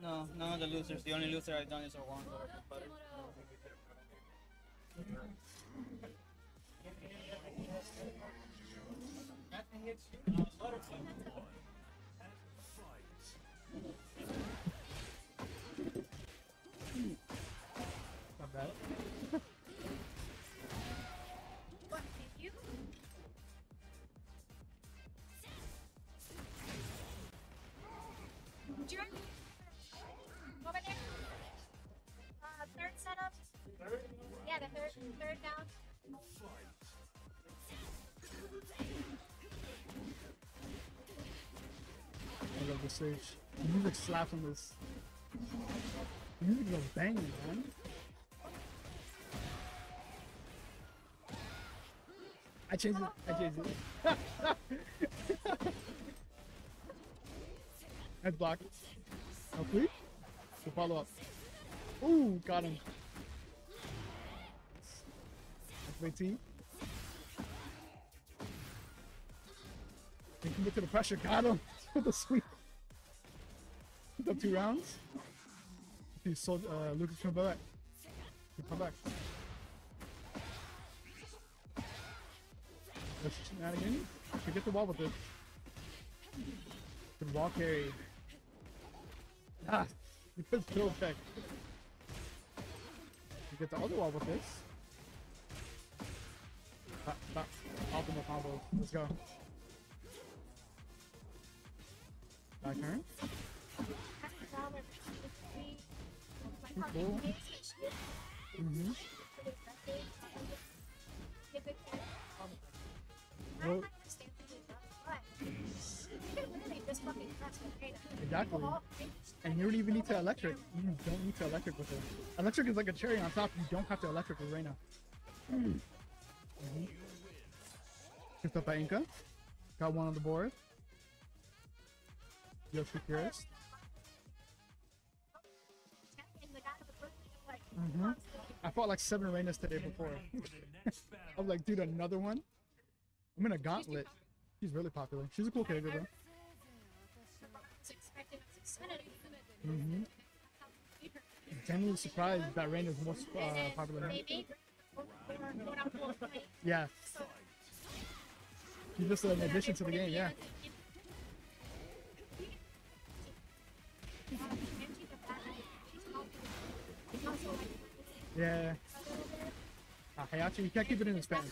No, none of the losers. The only loser I've done is a one. Not bad. Yeah, the third, third down. I love the stage. The music slaps on this. The music goes banging, man. I changed it. I changed it. Head block. No please. Good follow up. Ooh, got him. Wait, team. They can get to the pressure. Got him with the sweep. Picked up two rounds. He sold uh, Lucas come back. He come back. Let's shenanigans. Should get the wall with it. Good wall carry. Ah, he puts pill effect. You get the other wall with this. Stop, stop. Optimal combo. Let's go. Back turn. Cool. Mm-hmm. Well- Exactly. And you don't even need to electric. You don't need to electric with it. Electric is like a cherry on top. You don't have to electric with Reina. Mm-hmm. Picked up by Inca. Got one on the board. Yo, Securist. Mm-hmm. I fought like seven Reinas today before. I was like, dude, another one? I'm in a gauntlet. She's really popular. She's a cool character though. Mm-hmm. Genuinely surprised that Rain is most uh, popular. Yeah. She's just an addition to the game, yeah. Yeah. Ah, Hayachi, you can't keep it in Spanish.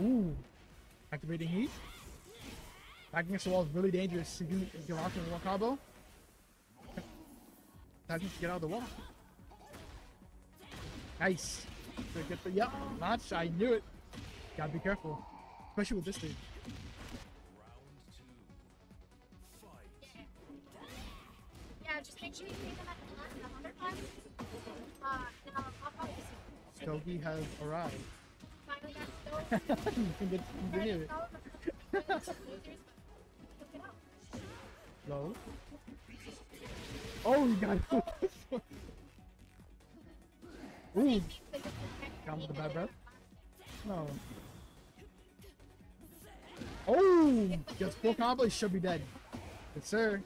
Ooh. Activating heat. Back against the wall is really dangerous. You can, you can lock in one combo. Time to get out of the wall. Nice. So get the yep, match. I knew it. Gotta be careful. Especially with this thing. Yeah, just make sure you take them at the last, the hundred times. Uh, now I'll probably just Stogie has arrived. finally got you can get you can hear it. Low. Oh, you got it. Ooh. Come with the bad breath. No. Oh, gets full combo. Should be dead. Yes, sir.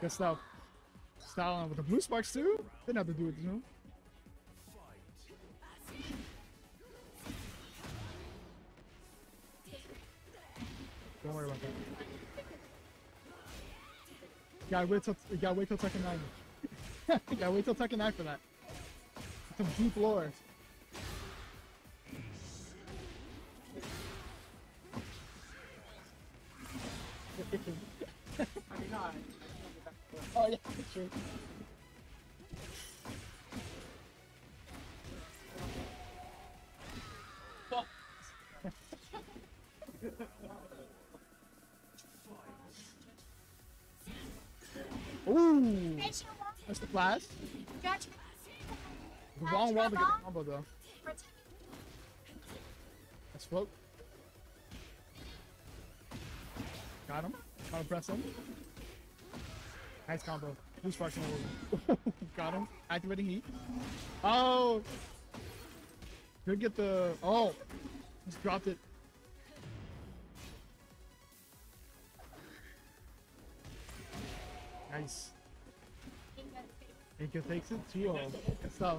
Good stuff. Styling with the blue sparks too. Didn't have to do it too. Don't worry about that. You gotta wait till you gotta wait till Tekken 9. you gotta wait till Tekken 9 for that. Some deep lore. oh yeah, that's true. Ooh, that's the flash long while to get the combo though. Let's float. Got him. Try to press him. Nice combo. Blue sparks over. Got him. Activating heat. Oh! Could get the. Oh! Just dropped it. Nice. Inca takes it too. Good stuff.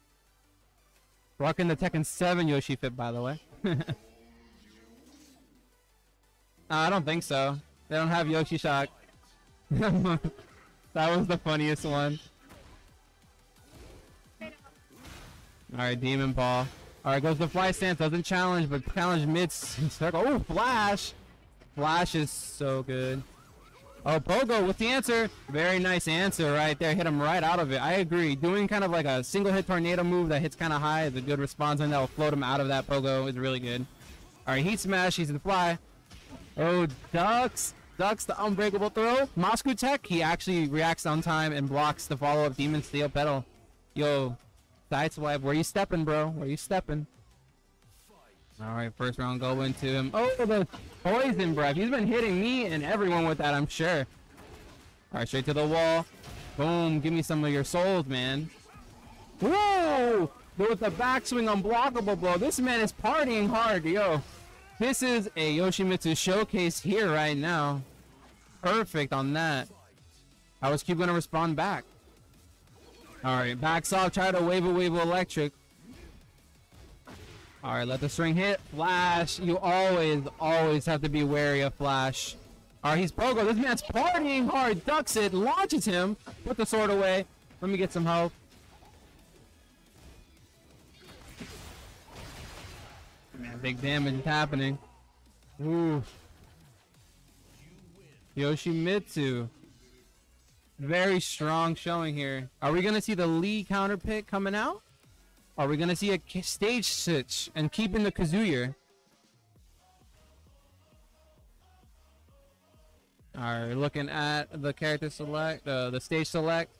Rocking the Tekken 7 Yoshi fit, by the way. Uh, I don't think so. They don't have Yoshi Shock. that was the funniest one. Alright, Demon Ball. Alright, goes the fly stance. Doesn't challenge, but challenge mid circle. Oh, Flash! Flash is so good. Oh, Pogo with the answer. Very nice answer right there. Hit him right out of it. I agree. Doing kind of like a single hit tornado move that hits kind of high is a good response, and that will float him out of that Pogo is really good. Alright, Heat Smash. He's in the fly. Oh, Ducks. Ducks the unbreakable throw. Moscow Tech, he actually reacts on time and blocks the follow-up Demon Steel Pedal. Yo, Sideswipe, where you stepping, bro? Where you stepping? Alright, first round go into him. Oh, the poison breath. He's been hitting me and everyone with that, I'm sure. Alright, straight to the wall. Boom, give me some of your souls, man. Whoa! With the backswing unblockable blow. This man is partying hard, yo. This is a Yoshimitsu showcase here right now. Perfect on that. How is Cube gonna respond back? Alright, backs off, try to wave a wave electric. Alright, let the string hit. Flash. You always, always have to be wary of Flash. Alright, he's Pogo. This man's partying hard. Ducks it, launches him. Put the sword away. Let me get some help. Man, big damage is happening. Ooh. Yoshimitsu. Very strong showing here. Are we going to see the Lee counter pick coming out? Are we to see a stage switch and keeping the Kazuya? Alright, looking at the character select, uh, the stage select.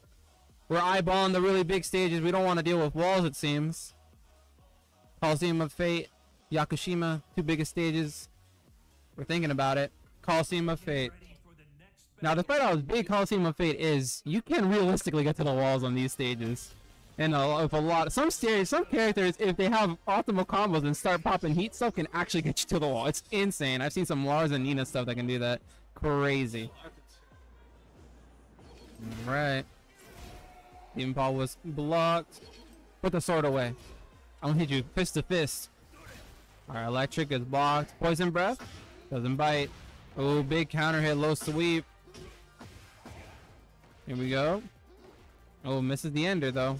We're eyeballing the really big stages. We don't want to deal with walls, it seems. Coliseum of Fate, Yakushima, two biggest stages. We're thinking about it. Coliseum of Fate. Now, despite how big Coliseum of Fate is, you can realistically get to the walls on these stages. And a, if a lot, some stages, some characters, if they have optimal combos and start popping heat stuff, can actually get you to the wall. It's insane. I've seen some Lars and Nina stuff that can do that. Crazy. Right. Demon Paul was blocked. Put the sword away. I'm gonna hit you fist to fist. Alright, electric is blocked. Poison breath. Doesn't bite. Oh, big counter hit, low sweep. Here we go. Oh, misses the ender though.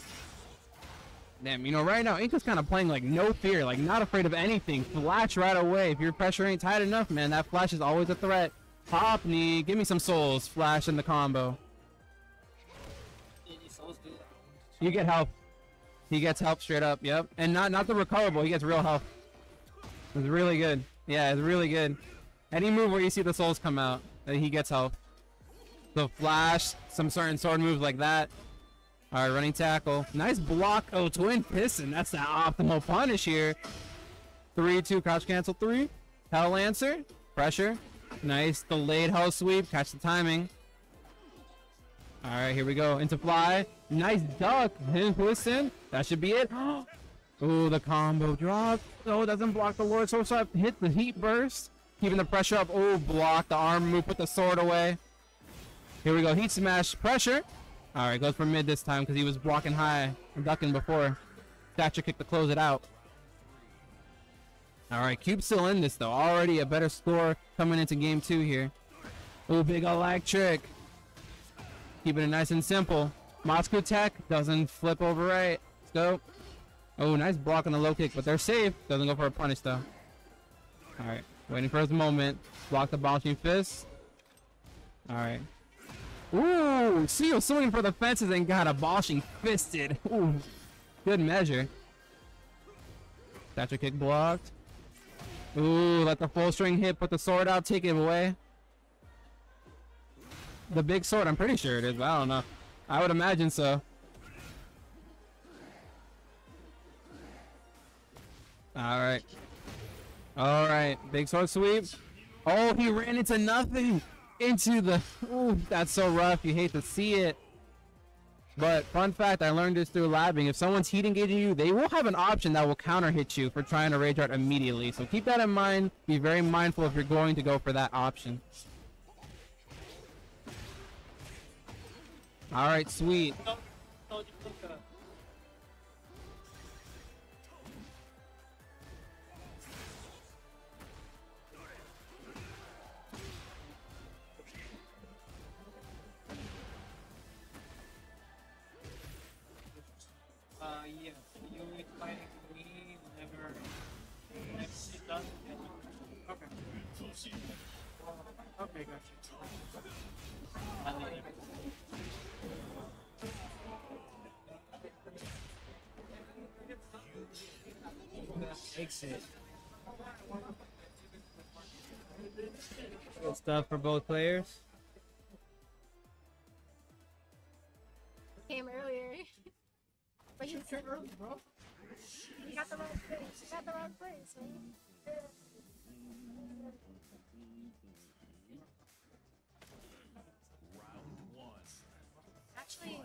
Damn, you know, right now, Inca's kind of playing like no fear, like not afraid of anything. Flash right away. If your pressure ain't tight enough, man, that flash is always a threat. Pop knee, give me some souls. Flash in the combo. You get help. He gets help straight up. Yep, and not not the recoverable. He gets real help. It's really good. Yeah, it's really good. Any move where you see the souls come out, uh, he gets help. So flash, some certain sword moves like that. All right, running tackle. Nice block. Oh, twin piston. That's the optimal punish here. Three, two, crouch cancel three. Hell Lancer. Pressure. Nice delayed hell sweep. Catch the timing. All right, here we go. Into fly. Nice duck. Hit piston. That should be it. Oh, the combo drop. Oh, doesn't block the Lord Soul Swipe. Hit the heat burst. Keeping the pressure up. Oh, block the arm move. Put the sword away. Here we go. Heat smash. Pressure. All right, goes for mid this time because he was blocking high and ducking before. Thatcher kick to close it out. All right, Cube still in this though. Already a better score coming into game two here. Oh, big electric. Keeping it nice and simple. Moscow Tech doesn't flip over right. Let's go. Oh, nice block on the low kick, but they're safe. Doesn't go for a punish though. All right, waiting for his moment. Block the bouncing fist. All right. Ooh, Seal swinging for the fences and got a bashing fisted. Ooh, good measure. Thatcher kick blocked. Ooh, let the full string hit, put the sword out, take it away. the big sword. I'm pretty sure it is, but I don't know. I would imagine so. All right. All right. Big sword sweep. Oh, he ran into nothing. Into the. Ooh, that's so rough. You hate to see it. But fun fact, I learned this through labbing. If someone's heat engaging you, they will have an option that will counter hit you for trying to rage art immediately. So keep that in mind. Be very mindful if you're going to go for that option. All right, sweet. Exit. Good stuff for both players. Came earlier. but you said early, bro. You got the wrong place. You got the wrong place, man. Actually,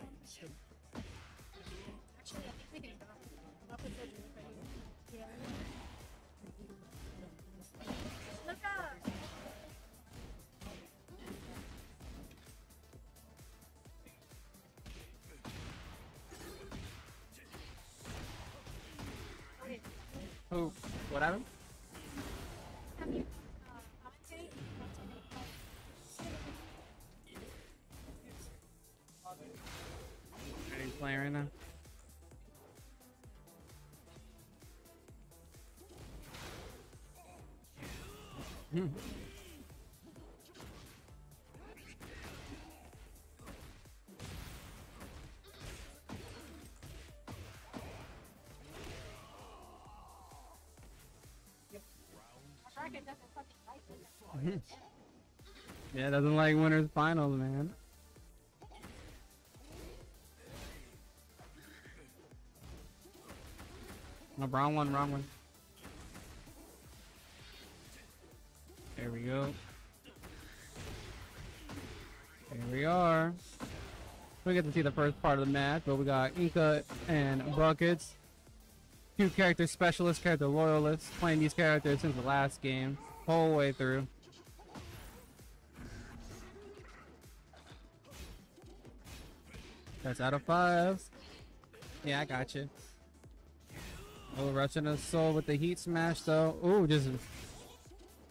Who? What happened? Commentate? He's playing right now. Hmm. Yeah, doesn't like winners finals, man. No, wrong one, wrong one. There we go. Here we are. We get to see the first part of the match, but we got Inca and Buckets. Two character specialists, character loyalists, playing these characters since the last game, whole way through. That's out of five. Yeah, I got you. Oh, rushing a soul with the heat smash though. Ooh, just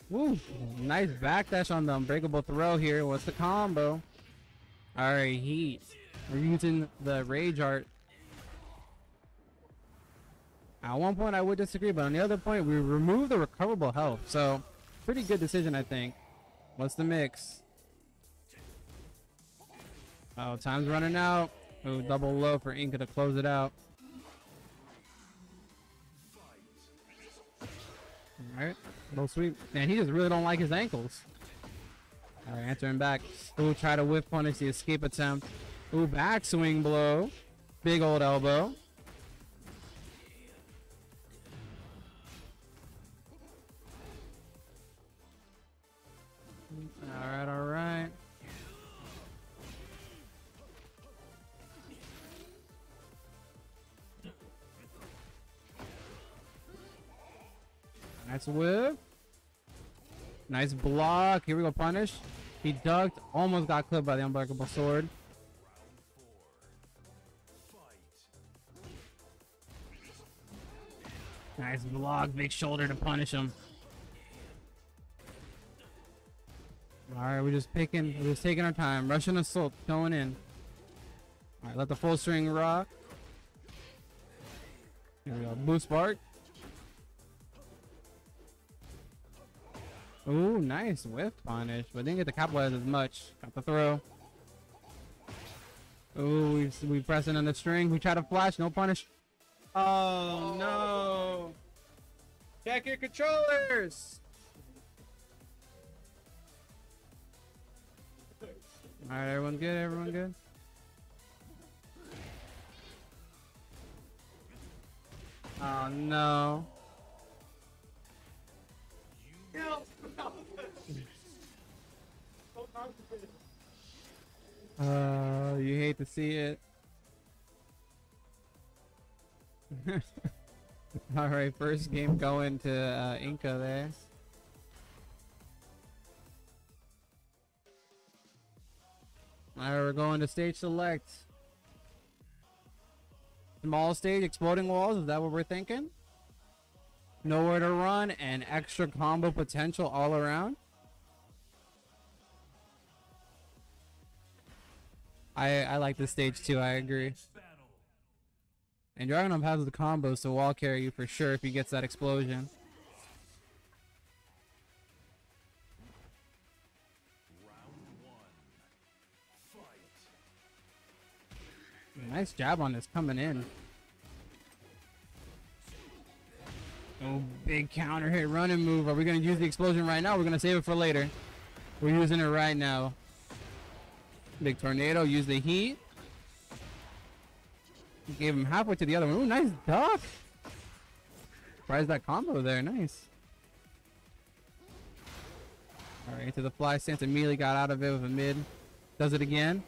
Woo! Nice backdash on the unbreakable throw here. What's the combo? Alright, heat. We're using the rage art. At one point I would disagree, but on the other point we remove the recoverable health. So pretty good decision I think. What's the mix? Oh, time's running out. Oh, double low for Inca to close it out. Alright, low sweep. Man, he just really don't like his ankles. Alright, answering back. Ooh, try to whiff punish the escape attempt. Ooh, back swing blow. Big old elbow. Alright, alright. Nice whip. Nice block. Here we go, punish. He ducked, almost got clipped by the unbreakable sword. Nice block, big shoulder to punish him. Alright, we're just picking, we're just taking our time. Russian assault going in. Alright, let the full string rock. Here we go. Boost bark. Ooh, nice whiff punish, but didn't get the capitalize as much. Got the throw. Ooh, we we pressing on the string. We try to flash, no punish. Oh no! Check your controllers. Alright, everyone good? Everyone good? Oh no. Uh, you hate to see it. Alright, first game going to uh, Inca there. Alright, we're going to stage select. Small stage, exploding walls, is that what we're thinking? Nowhere to run and extra combo potential all around? I I like this stage too, I agree. And Dragunov has the combo, so wall carry you for sure if he gets that explosion. Nice jab on this coming in. Oh, big counter hit, running move. Are we going to use the explosion right now? We're going to save it for later. We're using it right now. Big tornado, use the heat. Gave him halfway to the other one. Ooh, nice duck. Surprised that combo there. Nice. All right, into the fly stance. Immediately got out of it with a mid. Does it again.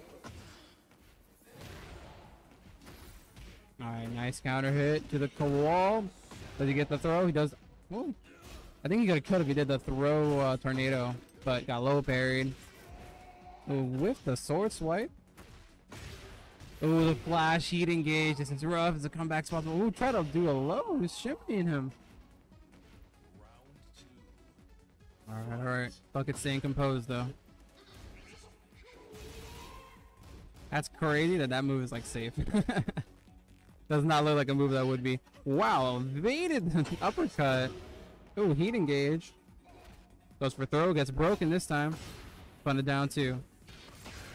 All right, nice counter hit to the wall. Does he get the throw? He does. Ooh. I think he could have killed if he did the throw uh, tornado, but got low parried. With the sword swipe. Ooh, the flash heat engage. This is rough. It's a comeback spot. Ooh, try to do a low. He's shimmying him. Alright, alright. Bucket staying composed though. That's crazy that that move is like safe. Does not look like a move that would be. Wow, evaded the uppercut. Ooh, heat engage. Goes for throw, gets broken this time. Fun it down too.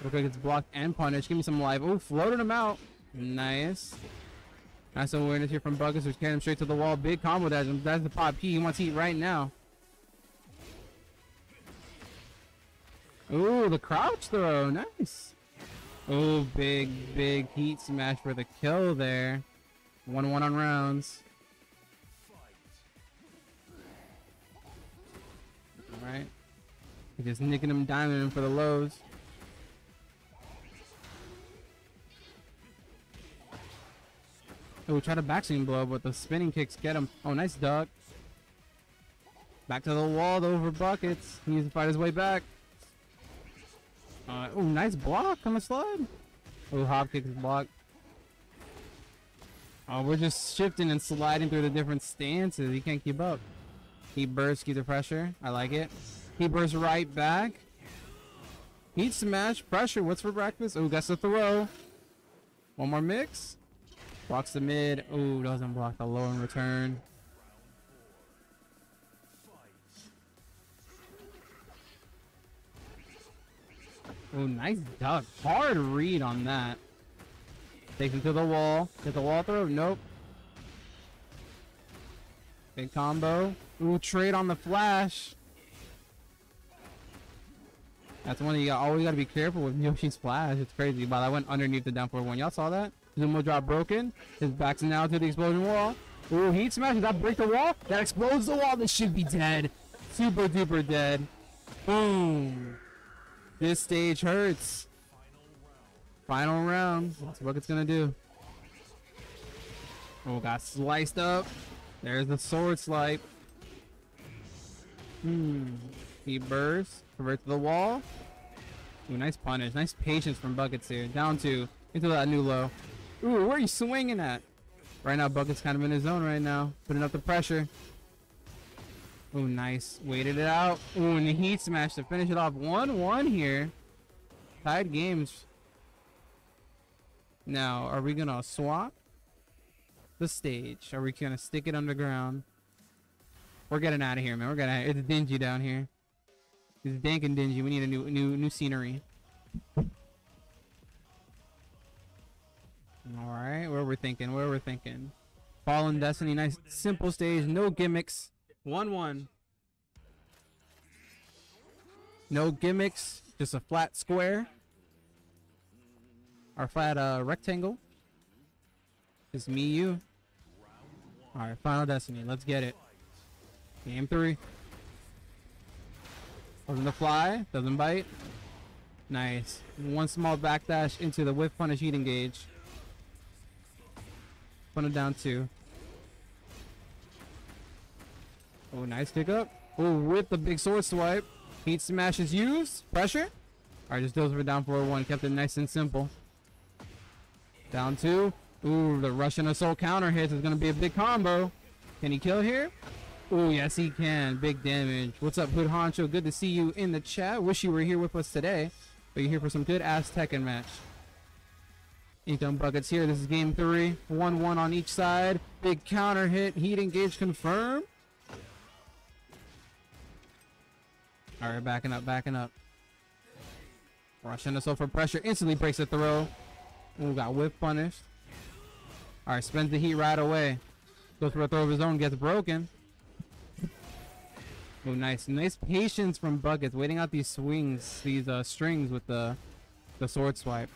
Looks like it's blocked and punished. Give me some life. Ooh, floated him out. Nice. Nice awareness here from Buckets, who's carrying him straight to the wall. Big combo dash. That's the pop P. He wants heat right now. Ooh, the crouch throw. Nice. Ooh, big, big heat smash for the kill there. 1 1 on rounds. Alright. Just nicking him, him for the lows. Oh, try to backswing blow, but the spinning kicks get him. Oh, nice duck. Back to the wall, over buckets. He needs to fight his way back. Uh, oh, nice block on the slide. Oh, hop kick is blocked. Oh, we're just shifting and sliding through the different stances. He can't keep up. He bursts, keep the pressure. I like it. He bursts right back. Heat smash, pressure. What's for breakfast? Oh, that's a throw. One more mix. Blocks the mid. Oh, doesn't block the low in return. Oh, nice duck. Hard read on that. Takes him to the wall. Get the wall throw. Nope. Big combo. Ooh, trade on the flash. That's one of you got, always got to be careful with Yoshi's flash. It's crazy, but I went underneath the down forward one. Y'all saw that? Zumo drop broken. His back's now to the explosion wall. Ooh, heat smash. Does that break the wall? That explodes the wall. This should be dead. Super duper dead. Boom. This stage hurts. Final round. That's what it's gonna do. Oh, got sliced up. There's the sword swipe. Hmm. He bursts. Convert to the wall. Ooh, nice punish. Nice patience from Buckets here. Down two. Into that new low. Ooh, where are you swinging at? Right now, Bucket's kind of in his zone right now. Putting up the pressure. Ooh, nice. Waited it out. Ooh, and the heat smash to finish it off. 1-1 here. Tied games. Now, are we going to swap the stage? Are we going to stick it underground? We're getting out of here, man. We're getting It's dingy down here. It's dank and dingy. We need a new new new scenery. Alright, where we're thinking, where we're thinking. Fallen Destiny, nice simple stage, no gimmicks. 1-1. No gimmicks, just a flat square. our flat uh, rectangle. It's me, you. All right, Final Destiny. Let's get it. Game three. Doesn't the fly. Doesn't bite. Nice. One small backdash into the whiff punish heat engage. Put him down two. Oh, nice kick up. Oh, with the big sword swipe. Heat smash is used. Pressure. All right, just those were down 4-1. Kept it nice and simple. Down two. Ooh, the Russian assault counter hits is going to be a big combo. Can he kill here? Ooh, yes he can. Big damage. What's up, Hood Honcho? Good to see you in the chat. Wish you were here with us today. But you're here for some good Tekken match. Income buckets here. This is game three. 1-1 on each side. Big counter hit. Heat engage confirmed. All right, backing up, backing up. Rushing us for pressure. Instantly breaks the throw. Ooh, got whip punished. All right, spends the heat right away. Goes for a throw of his own, gets broken. Oh, nice, nice patience from Buckets, waiting out these swings, these uh, strings with the the sword swipe.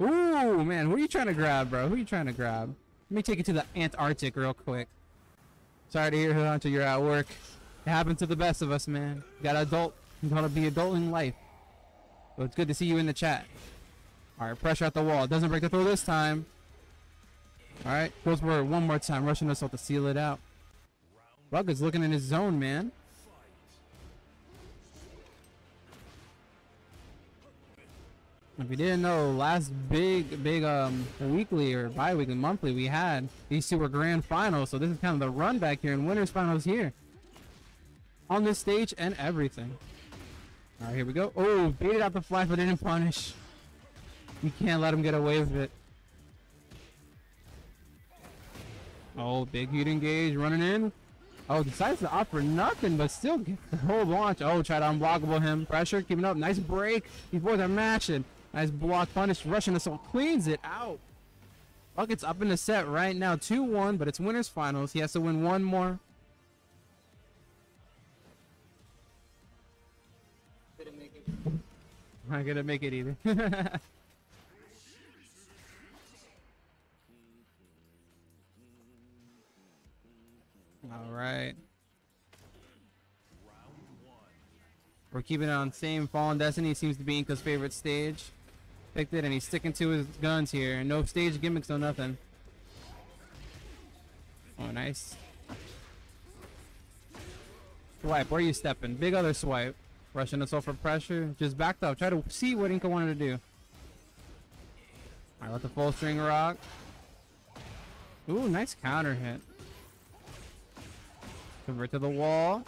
Ooh, man, who are you trying to grab, bro? Who are you trying to grab? Let me take you to the Antarctic real quick. Sorry to hear, Hunter, you're at work. It happens to the best of us, man. You got adult, you gotta be adult in life. But it's good to see you in the chat. All right, pressure at the wall. Doesn't break the throw this time. All right, goes for one more time. Russian assault to seal it out. Bucket's looking in his zone, man. If you didn't know, last big, big um weekly or bi-weekly, monthly we had, these two were grand finals. So this is kind of the run back here and winners finals here. On this stage and everything. All right, here we go. Oh, baited out the fly but didn't punish. You can't let him get away with it. Oh, big heat engage running in. Oh, decides to opt for nothing, but still get the whole launch. Oh, try to unblockable him. Pressure, keeping up. Nice break. These boys are. Nice block punish. Russian assault cleans it out. Bucket's up in the set right now. 2-1, but it's winners finals. He has to win one more. Am Not gonna make it either. All right. We're keeping it on same Fallen Destiny. Seems to be Inca's favorite stage. It and he's sticking to his guns here. No stage gimmicks, no nothing. Oh, nice. Swipe, where are you stepping? Big other swipe. Rushing us for pressure. Just backed up. Try to see what Inca wanted to do. Alright, let the full string rock. Ooh, nice counter hit. Convert to the wall.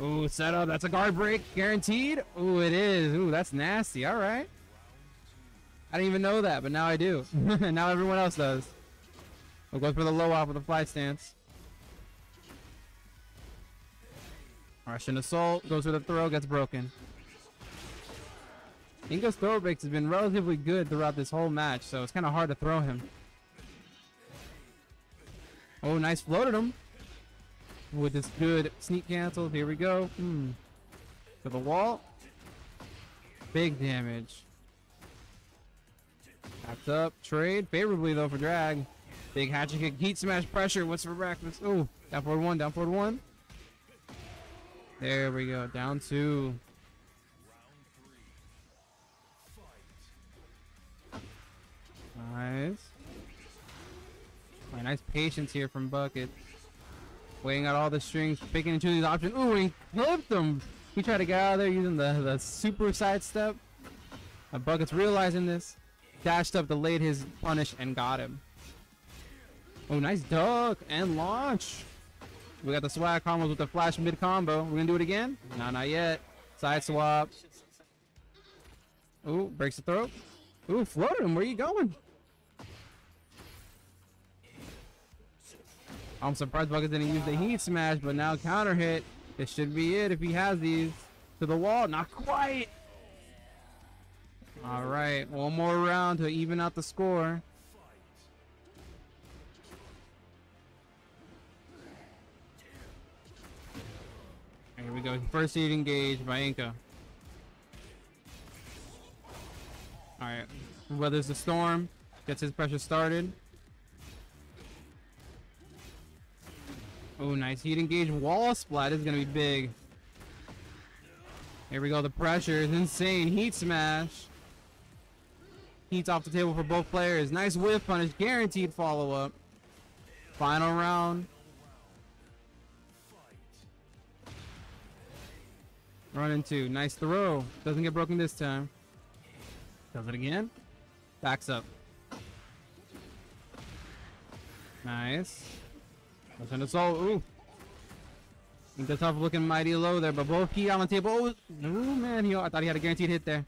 Ooh, set up. That's a guard break. Guaranteed. Ooh, it is. Ooh, that's nasty. All right. I didn't even know that, but now I do. now everyone else does. We'll go for the low off with a fly stance. Russian assault. Goes for the throw. Gets broken. Ingo's throw breaks has been relatively good throughout this whole match, so it's kind of hard to throw him. Oh, nice floated him with this good sneak cancel. Here we go. Hmm. To the wall. Big damage. Tapped up. Trade. Favorably though for drag. Big hatchet kick. Heat smash pressure. What's for breakfast? Oh, down forward one. Down forward one. There we go. Down two. Nice. My nice patience here from Bucket. Weighing out all the strings, picking and choosing the option. Ooh, he flipped them. He tried to get out of there using the, the super side step. Uh, Bucket's realizing this. Dashed up, delayed his punish, and got him. Oh, nice duck and launch. We got the swag combos with the flash mid combo. We're gonna do it again? No, not yet. Side swap. Ooh, breaks the throat. Ooh, floated him. Where are you going? I'm surprised Bucket didn't use the heat smash, but now counter hit. This should be it if he has these. To the wall, not quite. All right, one more round to even out the score. Here we go. First seed engaged by Inca. Alright. Weathers the storm. Gets his pressure started. Oh, nice heat engage. Wall splat is to be big. Here we go. The pressure is insane. Heat smash. Heat's off the table for both players. Nice whiff punish. Guaranteed follow up. Final round. Run into. Nice throw. Doesn't get broken this time. Does it again. Backs up. Nice. That's an assault. Ooh. The tough looking mighty low there, but both key on the table. Oh man, he, I thought he had a guaranteed hit there.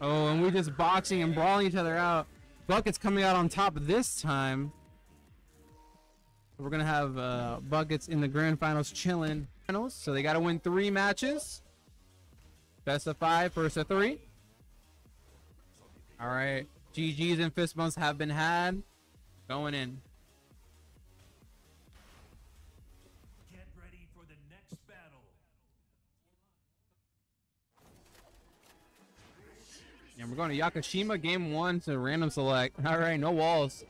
Oh, and we just boxing and brawling each other out. Buckets coming out on top this time. We're gonna have uh, buckets in the grand finals chilling. Finals, so they gotta win three matches. Best of five, first of three. All right, GGs and fist bumps have been had. Going in. And we're going to Yakushima game one to random select. All right, no walls.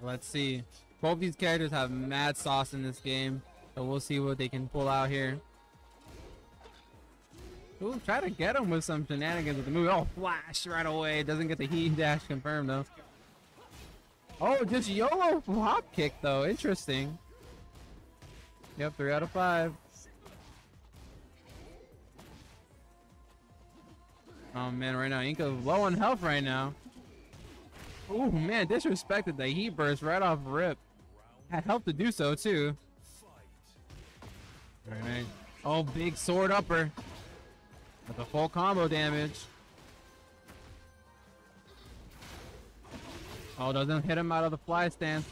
Let's see. Both these characters have mad sauce in this game. So we'll see what they can pull out here. Ooh, try to get him with some shenanigans with the move. Oh, flash right away. Doesn't get the heat dash confirmed though. Oh, just YOLO hop kick though. Interesting. Yep, three out of five. Oh man, right now Inca low on health right now. Oh man, disrespected the heat burst right off rip. Had help to do so too. Very nice. Oh, big sword upper. With the full combo damage. Oh, doesn't hit him out of the fly stance.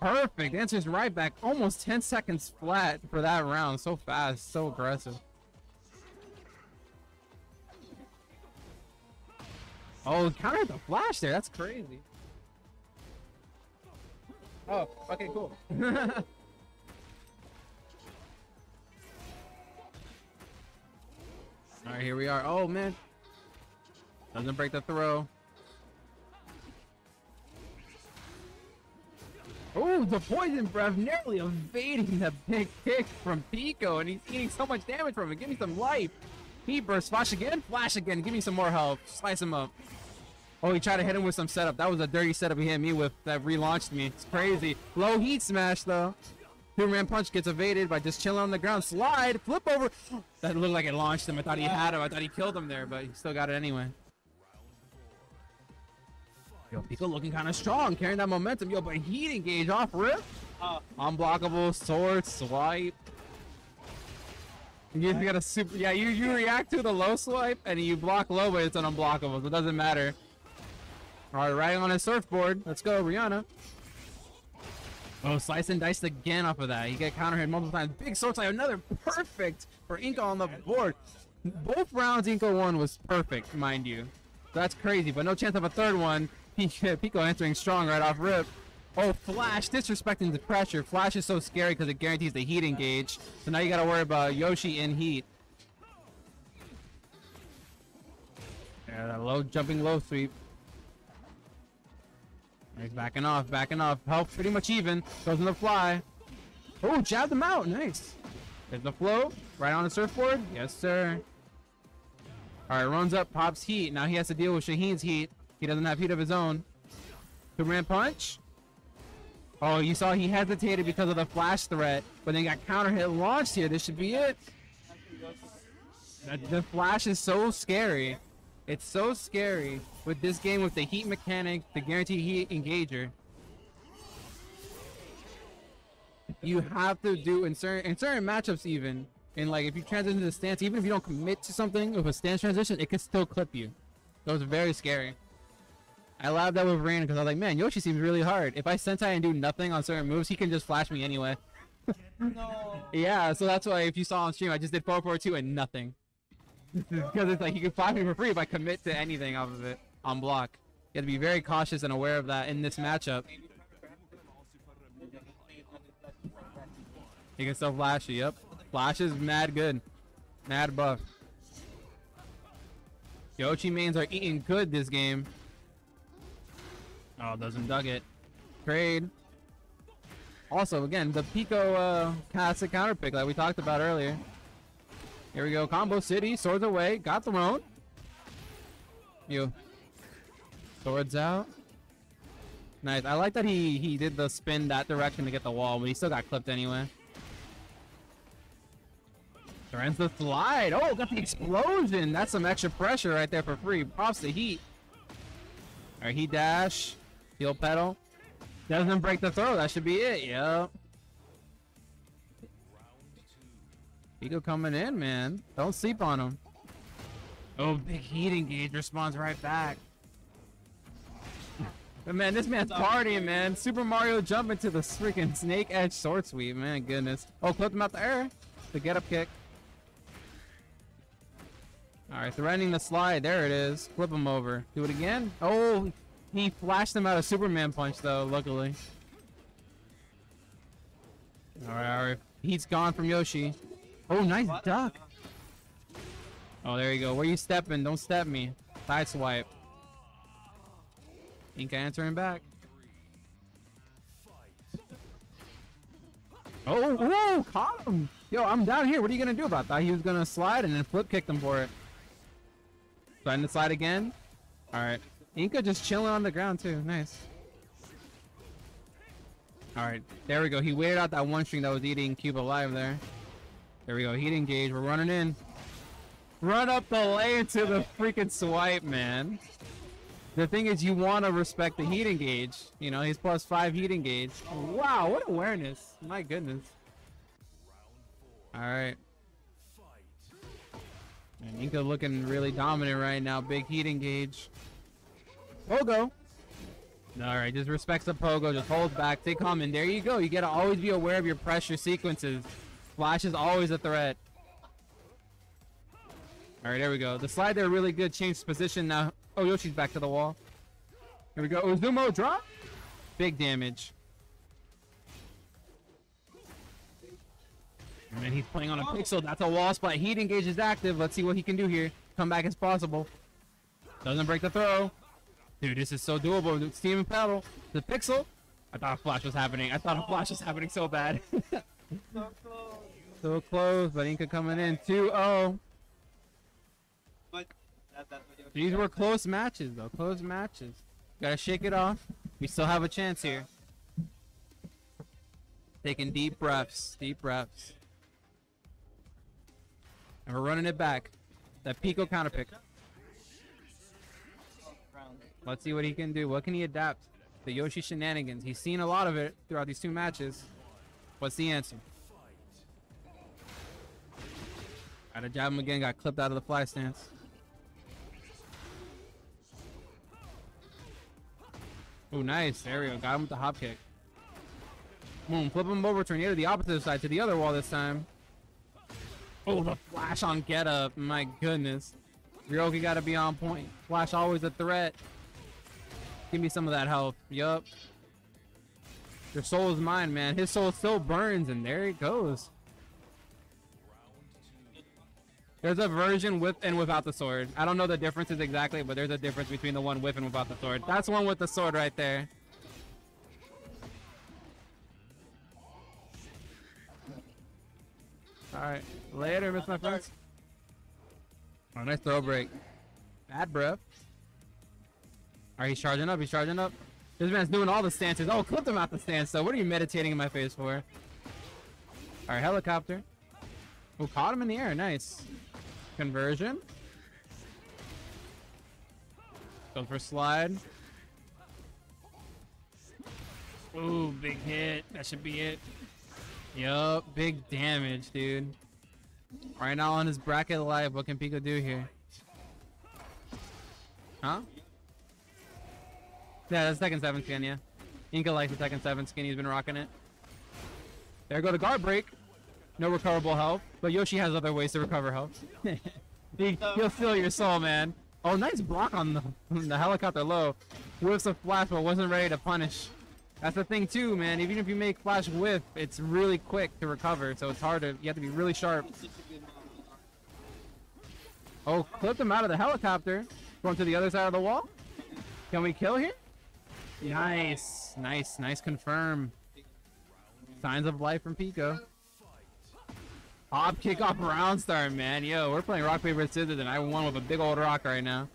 Perfect. Answers right back. Almost 10 seconds flat for that round. So fast. So aggressive. Oh, countered the flash there. That's crazy. Oh, okay, cool. All right, here we are. Oh man, doesn't break the throw. Oh, the poison breath nearly evading the big kick from Pico, and he's eating so much damage from it. Give me some life. Heat burst, flash again, flash again. Give me some more health. Slice him up. Oh, he tried to hit him with some setup. That was a dirty setup he hit me with that relaunched me. It's crazy. Low heat smash though. Superman punch gets evaded by just chilling on the ground. Slide, flip over. That looked like it launched him. I thought he had him. I thought he killed him there, but he still got it anyway. Yo, Pico looking kind of strong, carrying that momentum. Yo, but heat engage off rip. Uh, Unblockable sword swipe. You got a super. Yeah, you you react to the low swipe and you block low, but it's an unblockable, so it doesn't matter. All right, riding on a surfboard. Let's go, Rihanna. Oh, slice and diced again off of that. You get counter hit multiple times. Big sword slice, another perfect for Inca on the board. Both rounds Inca won was perfect, mind you. That's crazy, but no chance of a third one. Pico answering strong right off rip. Oh, Flash disrespecting the pressure. Flash is so scary because it guarantees the heat engage. So now you got to worry about Yoshi in heat. Yeah, that low jumping low sweep. He's backing off, backing off. Health pretty much even. Goes in the fly. Oh, jabbed him out. Nice. There's the flow. Right on the surfboard. Yes, sir. All right, runs up, pops heat. Now he has to deal with Shaheen's heat. He doesn't have heat of his own. Superman punch. Oh, you saw he hesitated because of the flash threat, but then got counter hit launched here. This should be it. The, flash is so scary. It's so scary with this game with the heat mechanic, the guaranteed heat engager. You have to do in certain in certain matchups even. And like if you transition to the stance, even if you don't commit to something with a stance transition, it can still clip you. That was very scary. I laughed that with Rain because I was like, man, Yoshi seems really hard. If I sentai and do nothing on certain moves, he can just flash me anyway. no. Yeah, so that's why if you saw on stream, I just did 442 and nothing. Because it's like you can flash me for free if I commit to anything off of it on block. You have to be very cautious and aware of that in this matchup. He can still flash you. Yep. Flash is mad good. Mad buff. Yoshi mains are eating good this game. Oh, doesn't dug it. Trade. Also, again, the Pico uh, classic counter pick that we talked about earlier. Here we go. Combo City. Swords away. Got thrown. You. Swords out. Nice. I like that he he did the spin that direction to get the wall, but he still got clipped anyway. Threads the slide. Oh, got the explosion. That's some extra pressure right there for free. Props the Heat. All right, he dash. Heel pedal. Doesn't break the throw. That should be it. Yep. Ego coming in, man. Don't sleep on him. Oh, big heat engage responds right back. But man, this man's partying, man. Super Mario jumping to the freaking snake edge sword sweep, man. Goodness. Oh, clipped him out the air. The get up kick. Alright, threatening the slide. There it is. Flip him over. Do it again. Oh, he flashed him out of Superman punch, though, luckily. Alright, alright. He's gone from Yoshi. Oh, nice What? duck. Oh, there you go. Where you stepping? Don't step me. Side swipe. Inca answering back. Oh, whoa, caught him. Yo, I'm down here. What are you gonna do about that? He was gonna slide and then flip kicked him for it. Trying to slide again. All right. Inca just chilling on the ground too. Nice. All right, there we go. He waited out that one string that was eating Cube alive there. There we go. Heat engage. We're running in. Run up the lane to the freaking swipe, man. The thing is, you want to respect the heat engage. You know, he's plus five heat engage. Wow, what awareness. My goodness. All right. And Inca looking really dominant right now. Big heat engage. Pogo. All right, just respects the pogo. Just holds back. Stay calm. And there you go. You got to always be aware of your pressure sequences. Flash is always a threat. All right, there we go. The slide there really good. Changed position now. Oh, Yoshi's back to the wall. Here we go. Izumo drop. Big damage. And then he's playing on a pixel. That's a wall spot. Heat engage is active. Let's see what he can do here. Come back as possible. Doesn't break the throw. Dude, this is so doable. Steam and paddle. The pixel. I thought a flash was happening. I thought a flash was happening so bad. So close. so close, but Inca coming in 2-0. But that, that's These were close matches, though. Close matches. Gotta shake it off. We still have a chance here. Taking deep breaths. Deep breaths. And we're running it back. That Pico counter pick. Let's see what he can do. What can he adapt? The Yoshi shenanigans. He's seen a lot of it throughout these two matches. What's the answer? Got to jab him again. Got clipped out of the fly stance. Oh, nice. There we go. Got him with the hop kick. Boom. Flip him over tornado to the opposite side to the other wall this time. Oh, the flash on get up. My goodness. Ryoki got to be on point. Flash always a threat. Give me some of that health. Yup. Your soul is mine, man. His soul still burns, and there it goes. There's a version with and without the sword. I don't know the differences exactly, but there's a difference between the one with and without the sword. That's one with the sword right there. Alright. Later, miss my friends. Oh, nice throw break. Bad breath. Alright, he's charging up. He's charging up. This man's doing all the stances. Oh, clipped him out the stance. So what are you meditating in my face for? Alright, helicopter. Oh, caught him in the air. Nice. Conversion. Goes for slide. Ooh, big hit. That should be it. Yup, big damage, dude. Right now on his bracket live, what can Pico do here? Huh? Yeah, that's second seven skin, yeah. Inca likes the second seven skin, he's been rocking it. There go the guard break. No recoverable health, but Yoshi has other ways to recover health. he, he'll steal your soul, man. Oh, nice block on the, the helicopter low. Whiffs a flash, but wasn't ready to punish. That's the thing too, man. Even if you make flash whiff, it's really quick to recover, so it's hard to. You have to be really sharp. Oh, clipped him out of the helicopter. Going to the other side of the wall. Can we kill here? Nice, nice, nice. Confirm. Signs of life from Pico. Hop kick off round start, man. Yo, we're playing rock paper scissors, and I won with a big old rock right now.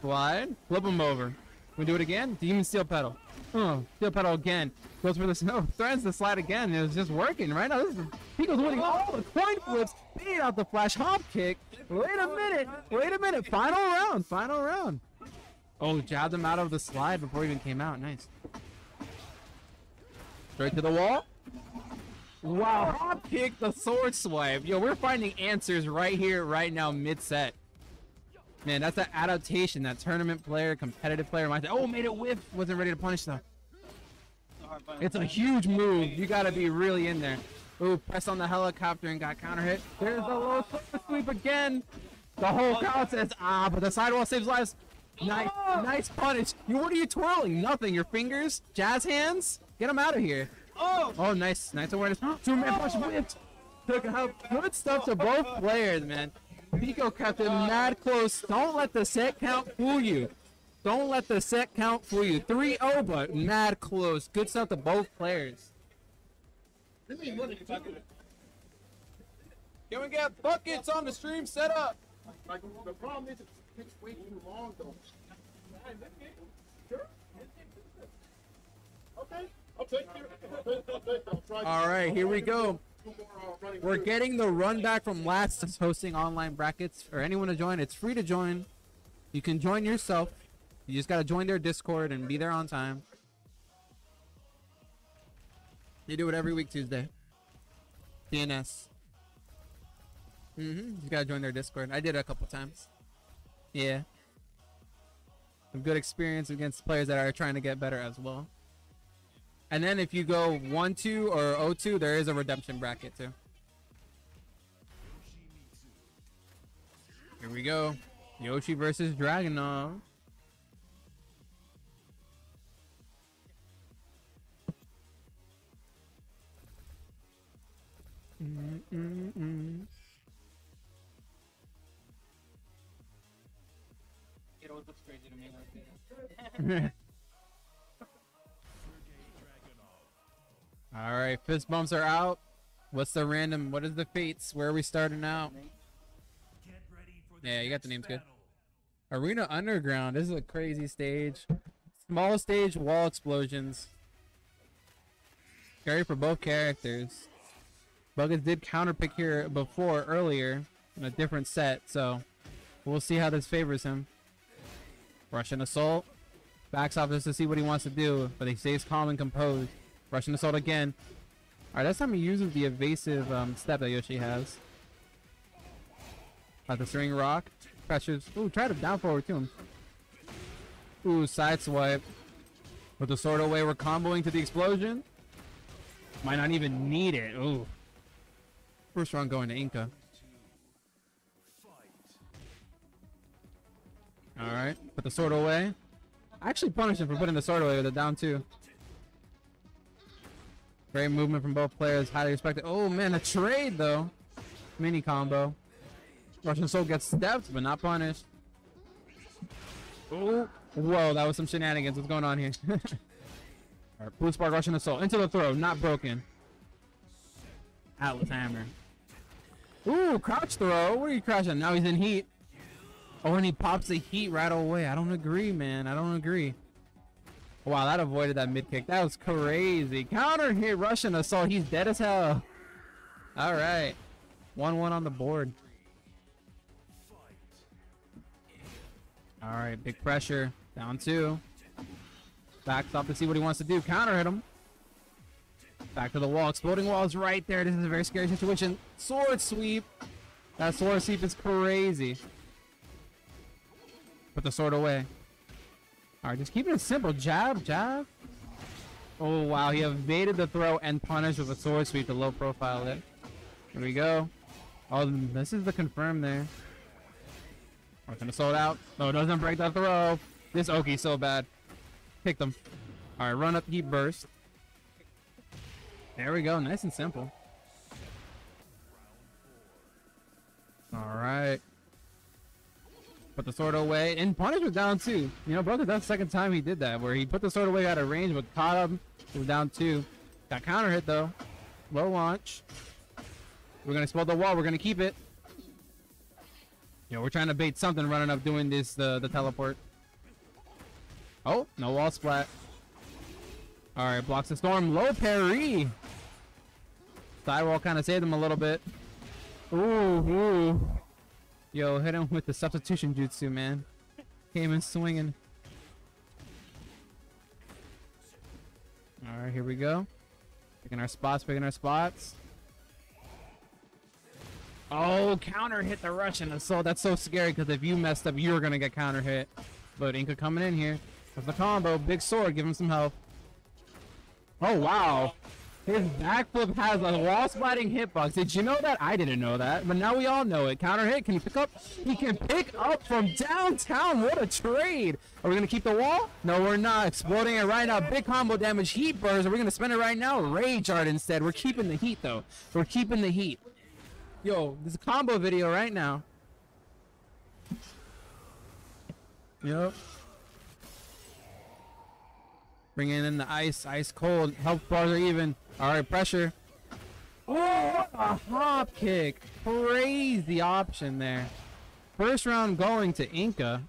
Slide, flip him over. We do it again. Demon steel pedal. Oh, steel pedal again. Goes for the snow. Threatens the slide again. It was just working right now. This is Pico's winning all the coin flips. Beat out the flash hop kick. Wait a minute. Wait a minute. Final round. Final round. Oh, jabbed him out of the slide before he even came out. Nice. Straight to the wall. Wow, hop kick the sword swipe. Yo, we're finding answers right here, right now, mid set. Man, that's an adaptation. That tournament player, competitive player oh, made it whiff. Wasn't ready to punish though. It's a a huge move. You gotta be really in there. Ooh, pressed on the helicopter and got counter hit. There's the low sweep again. The whole crowd says, ah, but the sidewall saves lives. Nice, nice punish. You, what are you twirling? Nothing. Your fingers? Jazz hands? Get them out of here. Oh! Oh, nice, nice awareness. Two man punch oh. whipped. Took out good stuff to both players, man. Pico kept it uh. mad close. Don't let the set count fool you. Don't let the set count fool you. 3-0, but mad close. Good stuff to both players. Can we get buckets on the stream set up? The problem is it takes way too long, though. Sure. Okay, I'll take your. I'll try All right, here we go. uh, We're getting the run back from last hosting online brackets for anyone to join. It's free to join. You can join yourself. You just gotta join their Discord and be there on time. They do it every week Tuesday. DNS. Mm-hmm. You gotta join their Discord. I did it a couple times. Yeah. Some good experience against players that are trying to get better as well. And then if you go 1-2 or 0-2, there is a redemption bracket too. Here we go. Yoshi versus Dragunov. Mm-mm-mm. It All right, fist bumps are out. What's the random? What is the fates? Where are we starting out? Yeah, you got the names good. Arena Underground. This is a crazy stage. Small stage wall explosions. Scary for both characters. Buckets did counterpick here before earlier in a different set, so we'll see how this favors him. Russian assault. Backs off just to see what he wants to do, but he stays calm and composed. Russian assault again. Alright, that's time he uses the evasive um, step that Yoshi has. About the string rock. Pressures. Ooh, try to down forward to him. Ooh, side swipe. With the sword away, we're comboing to the explosion. Might not even need it. Ooh. First round going to Inca. Alright, put the sword away. I actually punished him for putting the sword away with a down two. Great movement from both players, highly respected. Oh man, a trade though. Mini combo. Russian Soul gets stepped, but not punished. Oh, whoa, that was some shenanigans. What's going on here? Alright, Blue Spark Russian Assault. Into the throw, not broken. Atlas Hammer. Ooh, crouch throw. What are you crashing? Now he's in heat. Oh, and he pops the heat right away. I don't agree, man. I don't agree. Wow, that avoided that mid kick. That was crazy. Counter hit Russian Assault. He's dead as hell. All right. 1 1 on the board. All right, big pressure. Down two. Backs off to see what he wants to do. Counter hit him. Back to the wall. Exploding wall is right there. This is a very scary situation. Sword sweep. That sword sweep is crazy. Put the sword away. All right, just keeping it simple. Jab, jab. Oh, wow. He evaded the throw and punished with a sword sweep to low profile it. Here we go. Oh, this is the confirm there. We're gonna sold out. No, it doesn't break the throw. This Oki's so bad. Picked them. All right, run up, heat burst. There we go. Nice and simple. All right. Put the sword away. And punish was down too. You know, brother, that's the second time he did that, where he put the sword away out of range, but caught him. He Was down two. Got counter hit though. Low launch. We're gonna explode the wall. We're gonna keep it. Yo, we're trying to bait something running up doing this uh, the teleport. Oh, no wall splat. All right, blocks the storm. Low parry. Sidewall kind of saved him a little bit. Ooh, ooh. Yo, hit him with the substitution jutsu, man. Came in swinging. All right, here we go. Picking our spots, picking our spots. Oh, counter hit the Russian assault. That's so scary because if you messed up, you were gonna get counter hit. But Inca coming in here. With the combo, big sword, give him some health. Oh wow. His backflip has a wall sliding hitbox. Did you know that? I didn't know that, but now we all know it. Counter hit. Can he pick up? He can pick up from downtown. What a trade! Are we gonna keep the wall? No, we're not. Exploding it right now. Big combo damage. Heat burst. Are we gonna spend it right now? Rage art instead. We're keeping the heat though. We're keeping the heat. Yo, there's a combo video right now. Yep. Bringing in the ice, ice cold. Health bars are even. All right, pressure. Oh, what a hop kick! Crazy option there. First round going to Inca.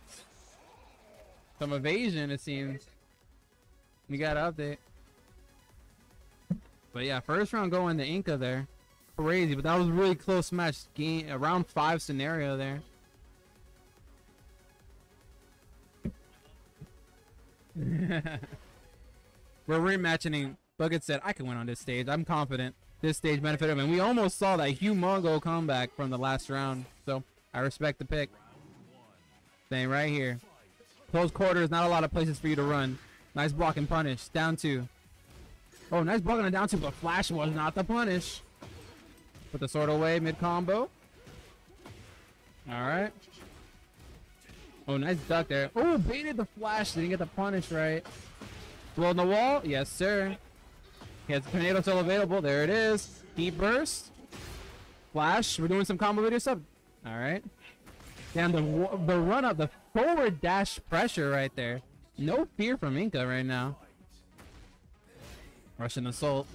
Some evasion, it seems. We got to update. But yeah, first round going to Inca there. Crazy, but that was a really close match. Game round five scenario there. We're rematching. Bucket said, I can win on this stage. I'm confident. This stage benefited him. And we almost saw that humongo comeback from the last round. So I respect the pick. Staying right here. Close quarters, not a lot of places for you to run. Nice block and punish. Down two. Oh, nice block and down two, but Flash was not the punish. Put the sword away mid combo. All right. Oh, nice duck there. Oh, baited the flash. Didn't get the punish right. Blow on the wall. Yes, sir. Has the tornado still available. There it is. Heat burst. Flash. We're doing some combo video stuff. All right. Damn, the, the run up, the forward dash pressure right there. No fear from Inca right now. Russian assault.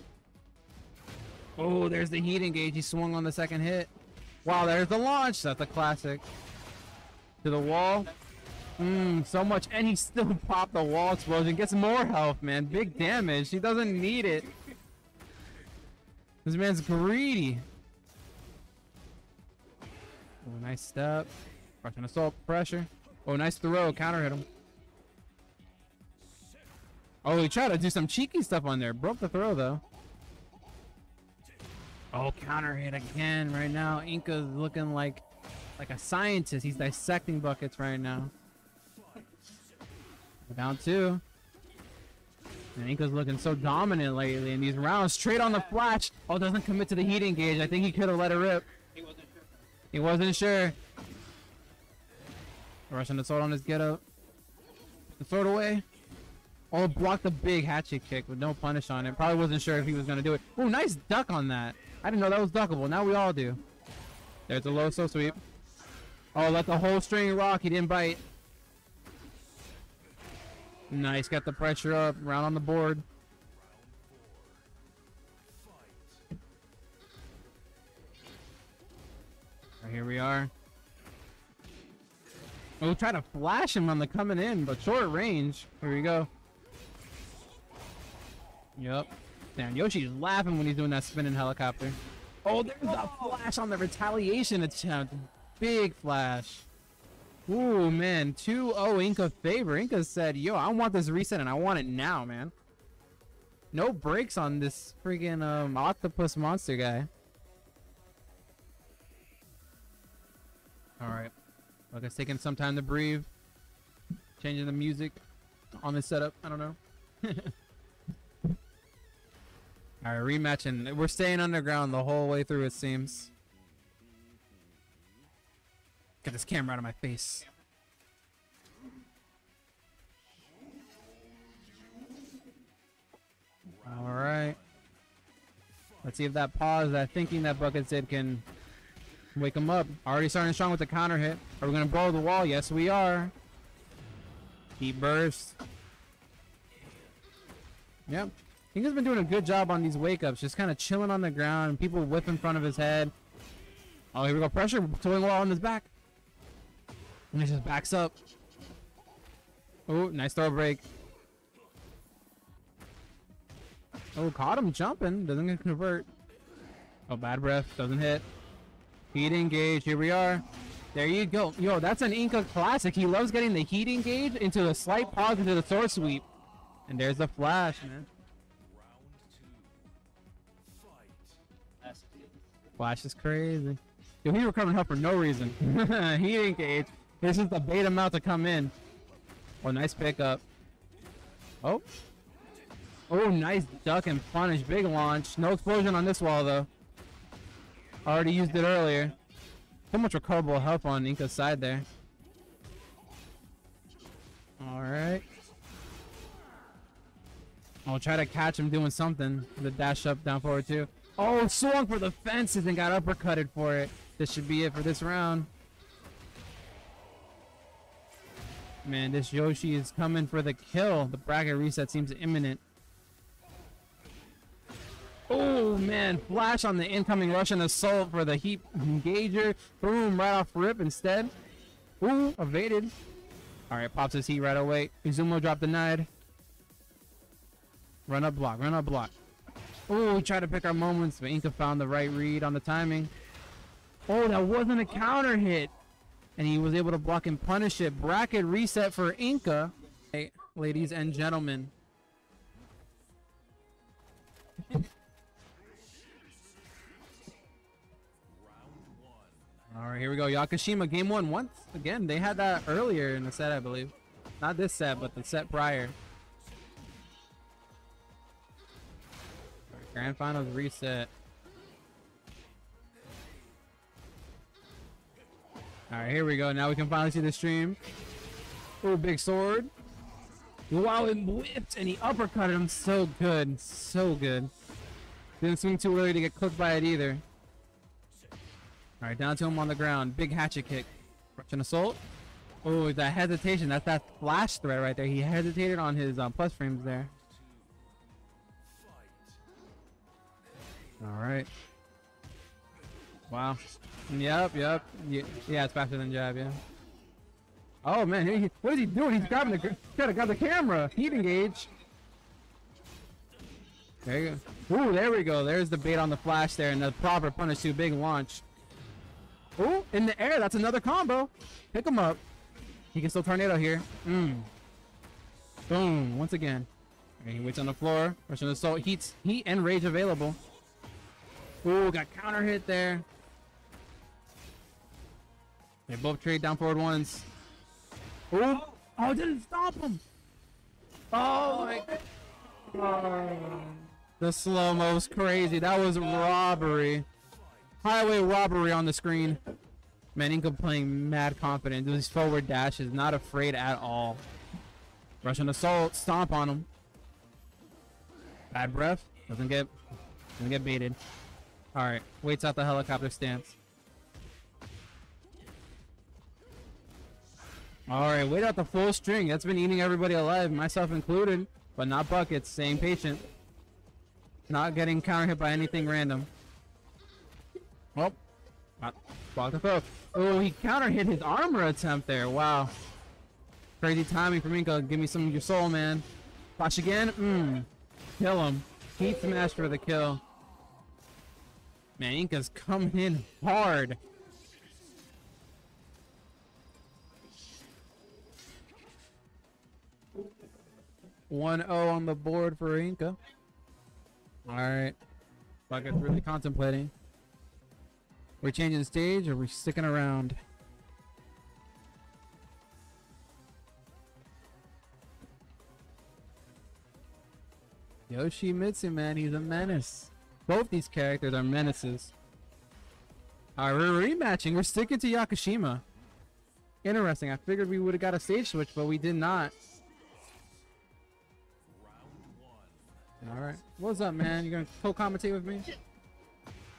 Oh, there's the heat engage. He swung on the second hit. Wow, there's the launch. That's a classic. To the wall. Mmm, so much. And he still popped the wall explosion. Gets more health, man. Big damage. He doesn't need it. This man's greedy. Oh, nice step. Russian assault. Pressure. Oh, nice throw. Counter hit him. Oh, he tried to do some cheeky stuff on there. Broke the throw, though. Oh, counter hit again right now. Inca's looking like like a scientist. He's dissecting buckets right now. Down two. And Inca's looking so dominant lately in these rounds. Straight on the flash. Oh, doesn't commit to the heat engage. I think he could have let it rip. He wasn't sure. He wasn't sure. Rushing the sword on his get up. The sword away. Oh, blocked the big hatchet kick with no punish on it. Probably wasn't sure if he was gonna do it. Oh, nice duck on that. I didn't know that was duckable. Now we all do. There's a low so sweep. Oh, let the whole string rock. He didn't bite. Nice. Got the pressure up. Round on the board. Right, here we are. Oh, we'll try to flash him on the coming in, but short range. Here we go. Yep. Damn, Yoshi's laughing when he's doing that spinning helicopter. Oh, there's a flash on the retaliation attempt. Big flash. Ooh, man. 2-0 Inca favor. Inca said, yo, I want this reset and I want it now, man. No brakes on this freaking um, octopus monster guy. Alright. Like it's taking some time to breathe. Changing the music on this setup. I don't know. Alright, rematch and we're staying underground the whole way through it seems. Get this camera out of my face. Alright. Let's see if that pause, that thinking that Buckets did can wake him up. Already starting strong with the counter hit. Are we going to blow the wall? Yes, we are. Deep burst. Yep. He has been doing a good job on these wake-ups. Just kind of chilling on the ground. People whip in front of his head. Oh, here we go. Pressure. Towing wall on his back. And he just backs up. Oh, nice throw break. Oh, caught him jumping. Doesn't get convert. Oh, bad breath. Doesn't hit. Heat engage. Here we are. There you go. Yo, that's an Inca classic. He loves getting the heat engage into a slight pause into the sword sweep. And there's the flash, man. Flash is crazy. Yo, he recovering health for no reason. heat engage. This is the bait him out to come in. Oh, nice pickup. Oh. Oh, nice duck and punish. Big launch. No explosion on this wall, though. Already used it earlier. So much recoverable health on Inca's side there. Alright. I'll try to catch him doing something. The dash up, down forward, too. Oh, swung for the fences and got uppercutted for it. This should be it for this round. Man, this Yoshi is coming for the kill. The bracket reset seems imminent. Oh man, flash on the incoming Russian assault for the heat engager. Boom, right off rip instead. Ooh, evaded. Alright, pops his heat right away. Izumo dropped denied. Run up block, run up block. Oh, we tried to pick our moments, but Inca found the right read on the timing. Oh, that wasn't a counter hit. And he was able to block and punish it. Bracket reset for Inca. Hey, ladies and gentlemen. All right, here we go. Yakushima, game one. Once again, they had that earlier in the set, I believe. Not this set, but the set prior. Grand Finals reset. All right, here we go. Now we can finally see the stream. Oh, big sword. Wow, it whipped and he uppercutted him so good. So good. Didn't swing too early to get cooked by it either. All right, down to him on the ground. Big hatchet kick. Russian assault. Oh, that hesitation. That's that flash threat right there. He hesitated on his um, plus frames there. All right. Wow. Yep, yep. Yeah, it's faster than jab, yeah. Oh man, he, what is he doing? He's grabbing the, he's gotta grab the camera. Heat engage. There you go. Ooh, there we go. There's the bait on the flash there, and the proper punish to big launch. Ooh, in the air. That's another combo. Pick him up. He can still tornado here. Mmm. Boom. Once again. Okay, he waits on the floor. Russian assault. Heat, heat and rage available. Ooh, got counter hit there. They both trade down forward ones. Ooh. Oh, it didn't stop him. Oh my. Oh. The slow mo's crazy. That was robbery. Highway robbery on the screen. Man, Inca playing mad confident. These forward dashes, not afraid at all. Russian assault, stomp on him. Bad breath. Doesn't get doesn't get baited. Alright, waits out the helicopter stance. Alright, wait out the full string. That's been eating everybody alive, myself included. But not buckets, same patient. Not getting counter hit by anything random. Well, not block the throw. Oh, he counter hit his armor attempt there. Wow. Crazy timing from Inca. Give me some of your soul, man. Flash again. Mmm. Kill him. Heat smash for the kill. Man, Inca's coming in hard. One O on the board for Inca. All right. Bucket's really contemplating. We're changing stage, or we sticking around? Yoshimitsu, man, he's a menace. Both these characters are menaces. Alright, we're rematching. We're sticking to Yakushima. Interesting. I figured we would have got a stage switch, but we did not. Alright. What's up, man? You gonna co-commentate with me?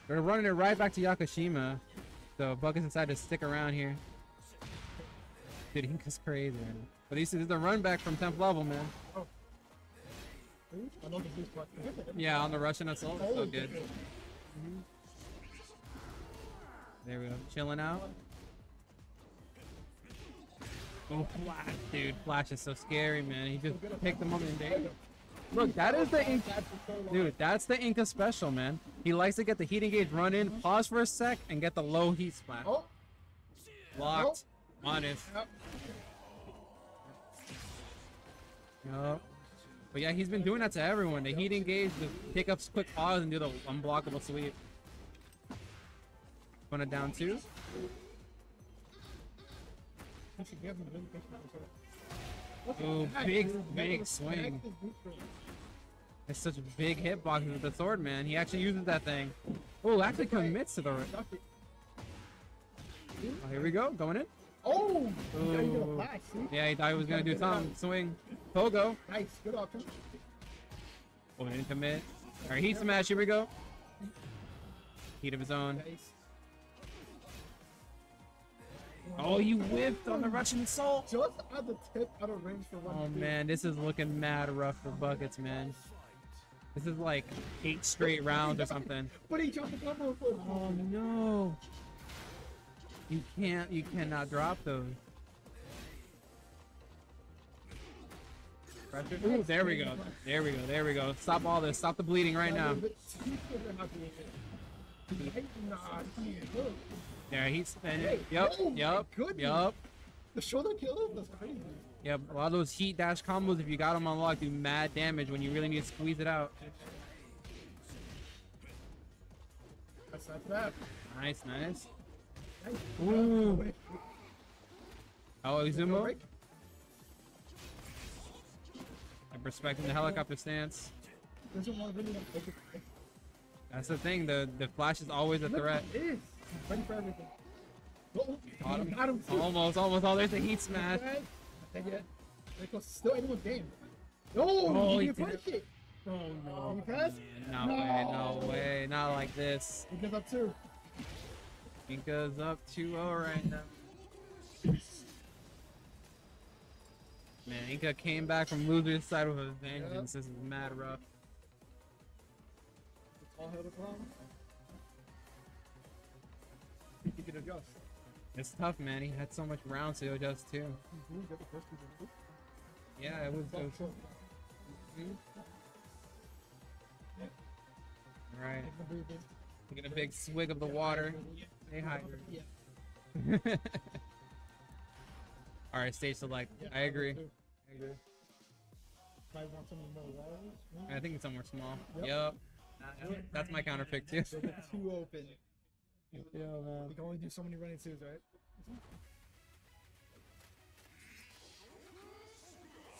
They're running it right back to Yakushima. So Buckets inside to stick around here. Dude, Inca's crazy, man. But this is the run back from 10th level, man. Yeah, on the Russian assault. So good. There we go. Chilling out. Oh, Flash, dude. Flash is so scary, man. He just picked them up and they... Look, that is the Inca. Dude, that's the Inca special, man. He likes to get the heat engage run in, pause for a sec, and get the low heat splash. Oh, Locked. Honest. yep. Yup. But yeah, he's been doing that to everyone. The heat engage, the pick up quick pause, and do the unblockable sweep. Run it down two. You should give him a really good Ooh, shot. big, big swing. that was boost rate. It's such a big hitbox with the sword, man. He actually uses that thing. Oh, actually commits to the. Oh, here we go, going in. Oh, you gotta get a Ooh. Yeah, he thought he was gonna do something. Swing. Pogo. Nice, good option. Going didn't commit. All right, heat smash. Here we go. Heat of his own. Oh, you whiffed on the Russian assault. Just at the tip out of range for one. Oh two. man, this is looking mad rough for buckets, man. This is like eight straight rounds or something. But he dropped the combo Oh no. You can't, you cannot drop those. Pressure. Ooh, there we go. There we go. There we go. Stop all this. Stop the bleeding right now. There, he's spinning. Hey, Yep, oh yep, goodness. yep, The shoulder killer was crazy. yep. A lot of those heat dash combos, if you got them unlocked, do mad damage when you really need to squeeze it out. That's not bad. Nice, nice. Ooh. Oh, Izumo. I'm respecting the helicopter stance. Doesn't want to really like, break it. That's the thing. The the flash is always a Look threat. at this. Ready for everything. Oh, Got him. Got him. too. Almost, almost. Oh, there's a heat smash. Okay. Not yet. Because still anyone's game. No, Oh, he he didn't did punch it. Oh Oh, he passed? No way, no way. Not like this. He gives up two. Inca's up 2-0 right now. Man, Inka came back from loser's side with a vengeance. This is mad rough. It's all held up wrong. He can adjust. It's tough, man. He had so much rounds to adjust too. The first two. Yeah, it was. It was So, mhm. Right. the. Taking a big swig of the water. Stay hydrated. Yeah. All right, stage select. Yeah, I agree. I agree. Probably want something more wireless. I think it's somewhere small. Yep. Yep. That's my counter pick too. So the two open. Yeah, man. We can only do so many running twos, right?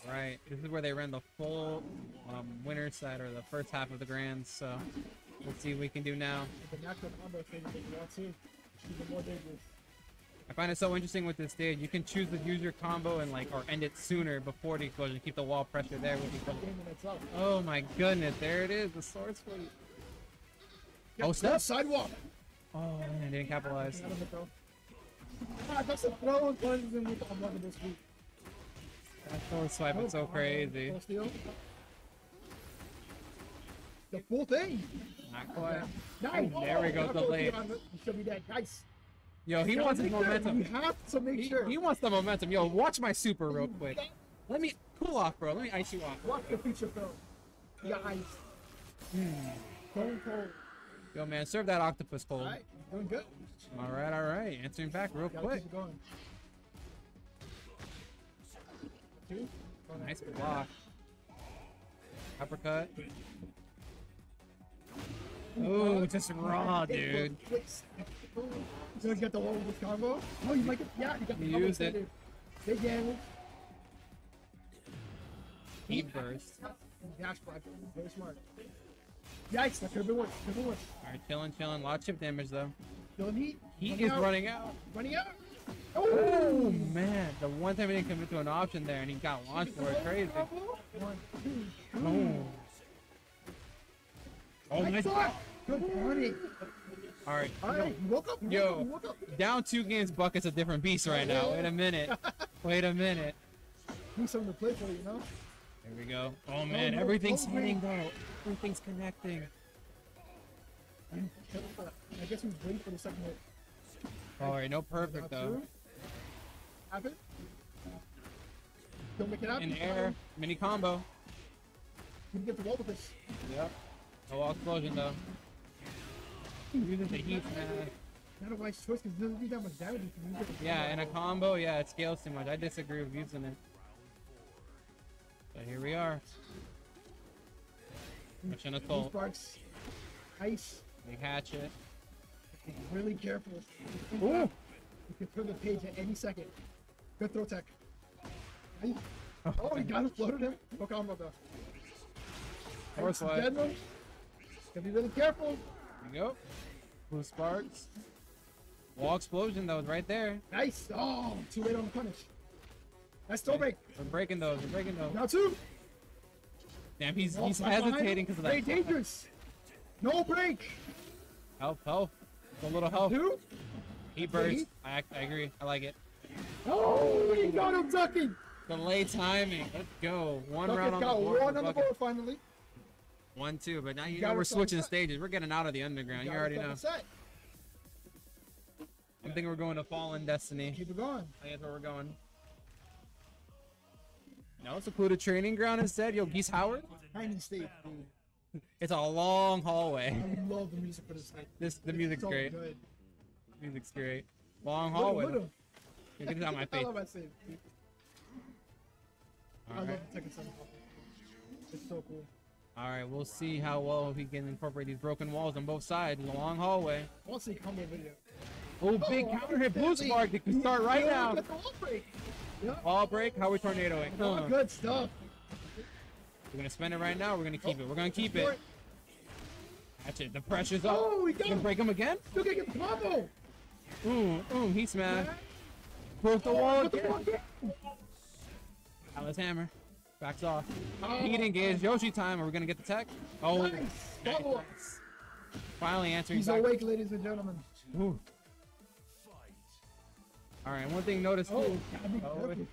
Right. This is where they ran the full um, winner side or the first half of the grands. So let's see what we can do now. The natural combo thing, you can out too. Even more dangerous. I find it so interesting with this stage. You can choose to use your combo and like or end it sooner before the explosion. Keep the wall pressure there with the explosion. game in itself. Oh my goodness, there it is, the sword sweep. Oh, snap. Sidewalk. Oh man, didn't capitalize. Out of it. That's a throw and punches in with this week. That sword swipe is oh, so crazy. The full thing. Not quite. Nice. Oh, there we go, delayed. You show me that. Nice. Yo, he wants his momentum. You have to make He, sure. he wants the momentum. Yo, watch my super real quick. Let me cool off, bro. Let me ice you off. Watch the feature film. Got ice. Hmm. Cold, cold. Yo, man, serve that octopus cold. Alright, doing good. All right, all right. Answering back real Gotta quick. keep going. Two. Going Nice block. Uppercut. Ooh, just raw, dude. He's gonna get the one with combo. Oh, you might get, yeah, you got the You combo used it. Big damage. Heat burst. Dash block. Very smart. Yikes, that could have been worse. Could have been worse. All right, chilling, chilling. Lot of damage though. Still heat. He running is out. running out. Running out. Oh Oh, man, the one time he didn't commit to an option there, and he got launched for it. Crazy. One, two, Oh. Oh, Nice nice. Good morning. All right. All right, you woke up. You Yo. up. Woke up. Down two games, bucket's a different beast right now. Wait a minute. Wait a minute. Do something to play for, you know? There we go. Oh, oh man, no, everything's oh, hitting though. Everything's connecting. I guess was waiting for the second hit. All right, no perfect though. Happen. Don't make it happen. In air, mini combo. You can get the wall with this. Yep. No wall explosion though. Using the heat, man. Not a wise choice because it doesn't do that much damage. if you get the Yeah, in a combo, yeah, it scales too much. I disagree with using it. But here we are. Mission Blue assault. Sparks. Ice. Big hatchet. Be really careful. Ooh. You can turn the page at any second. Good throw tech. Nice. Oh. oh, he got it, floated him. No combo though. Horse Ice, dead one. Gotta be really careful. There we go. Blue sparks. Wall explosion though, is right there. Nice. Oh, too late on the punish. Nice still break. We're breaking those. We're breaking those. Now two. Damn, he's Oh, he's hesitating because of that. Very that. dangerous. No break. Health. It's a little health. Two. Okay, burst. I, I agree. I like it. Oh, he got him ducking. Delay timing. Let's go. One round on got the board. one on the board finally. One, two. But now you got know we're switching set. stages. We're getting out of the underground. You Got already know. a set. I think we're going to Fallen Destiny. Keep it going. I think that's where we're going. No, it's a secluded training ground instead. Yo, Geese Howard. Tiny state. It's a long hallway. I love the music for this state. This the music's so great. Good. Music's great. Long Look, hallway. look him. Look at on my I face. love that save. I All love right. the 7 It's so cool. All right. We'll see how well he can incorporate these broken walls on both sides. In the long hallway. To see combo video. Oh, big Oh, counter hit. Blue spark. It can start right Yeah, now. wall break. Yeah. Ball break. How we tornadoing? Oh, Huh. good stuff. We're gonna spend it right now. We're gonna keep it. We're gonna keep it. Oh, That's it. The pressure's up. Oh, we got gonna him. break him again? Gonna get the combo. Ooh, ooh, he smashed. Broke the Oh, wall get the wall again. Atlas Hammer. Backs off. Oh, Heat engage. Yoshi time. Are we gonna get the tech? Oh, Nice. Follow up. nice. Finally answering He's back. awake, ladies and gentlemen. Ooh. All right. One thing notice Oh, too. gotta be Oh, careful.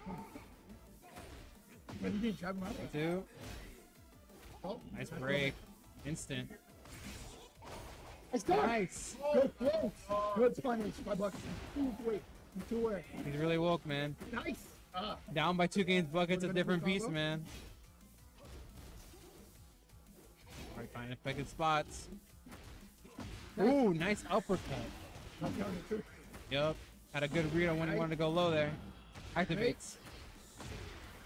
Didn't drag out. Two. Oh, Nice break. Instant. Nice done. Nice. Good flow. Good punish. Five bucks. Two wait. Two away. He's really woke, man. Nice. Down by two games buckets, a different beast, man. All right, finding effective spots. Ooh, nice uppercut. Not counting two. Yup. Had a good read on when he wanted to go low there. Activates.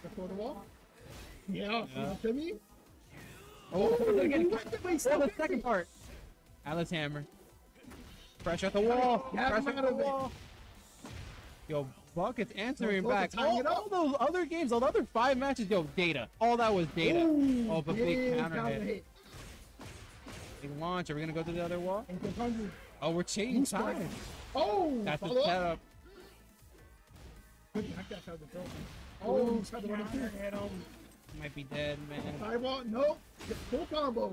Before oh, oh, the wall. Yeah. Me? Oh, went the way, Oh, the second part. Atlas Hammer. Fresh at the wall. Fresh at the wall. Yo, Bucket's answering close back. All, all those other games, all the other five matches, yo, data. All that was data. Ooh, oh, but big big counter counter hit. hit. Big launch. Are we gonna go to the other wall? Oh, we're changing time. Oh, oh, That's the setup. Good knock that out of the throw. Oh, oh to run it through. hit him. Might be dead, man. Sidewall, no. Full combo.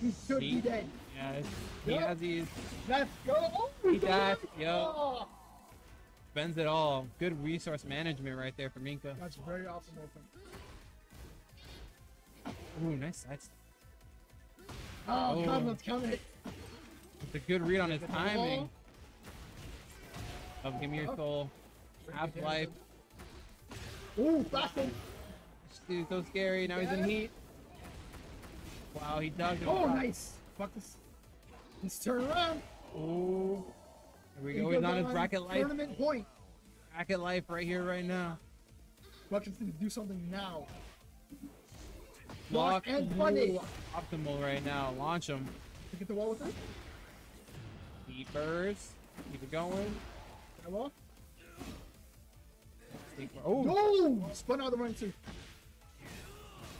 He should be He- dead. Yeah, he Yep. has these. Let's go. Oh, He died. Yo. Oh, ah. Spends it all. Good resource management right there for Minka. that's very awesome open. Ooh, nice side step. Oh, Oh. God, let's count it. It's a good read on his timing. ball. Of Give Me Your Oh. Soul. Half life. Ooh, fast one. This so scary. Now he's in heat. Wow, he dug him. Oh, nice. Fuck this. Let's turn around. Ooh. Here we go. Goes on his bracket life. Tournament point. Bracket life right here, right now. Buckets need to do something now. Lock Block and punish. Optimal right now. Launch him. To get the wall with it. Deep burst. Keep it going. That wall. Oh, No! Spun out of the run too.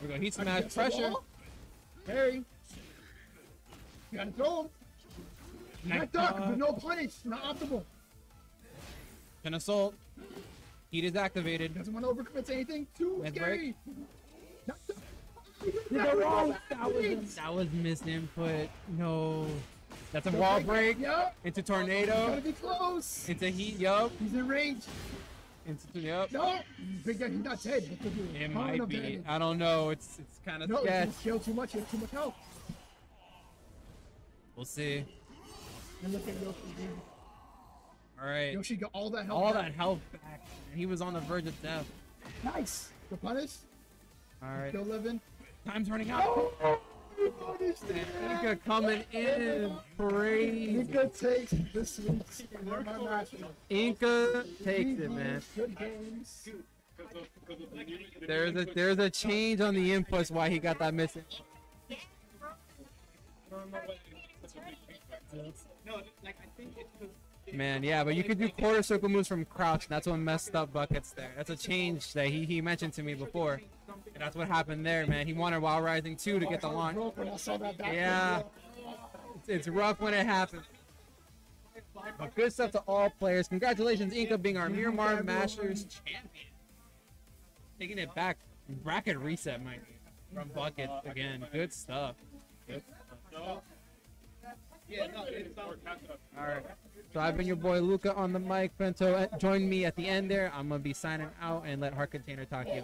we go. Heat smash. Pressure. Harry. You gotta throw him. Nice Not duck, dodge. but uh, no punish. Not optimal. An assault. Heat is activated. Doesn't want to overcommit to anything. Too Mid scary. Not duck. That was, that was misinput. No. That's a wall break. Yup. Into Gotta tornado. be close. Into heat. Yup. He's in range. Into yup. No. Big guy, he's not dead. He'll do a It might be. damage. I don't know. It's it's kind of No, sketch. if you kill too much, you have too much health. We'll see. And look at Yoshi. dude. All right. Yoshi got all that health. All back. that health back. He was on the verge of death. Nice. The punish. All right. Kill 11. Time's running out. Oh, Inca coming in. Crazy. Inca takes this week's Miramar Mashers. Inca takes it, man. There's a there's a change on the inputs why he got that missing. No, like I think because. Man, yeah, but you could do quarter circle moves from crouch, and that's what messed up Buckets there. That's a change that he, he mentioned to me before. And that's what happened there, man. He wanted While Rising 2 to get the launch. Broke when I saw that back Yeah. It's, rough when it happens. But good stuff to all players. Congratulations, Inca, being our Miramar Mashers champion. Taking it back. Bracket reset, you. From Buckets again. Good stuff. It's um, All right. So I've been your boy Luca on the mic. Bento, uh, join me at the end there. I'm gonna be signing out and let Heart Container talk to you.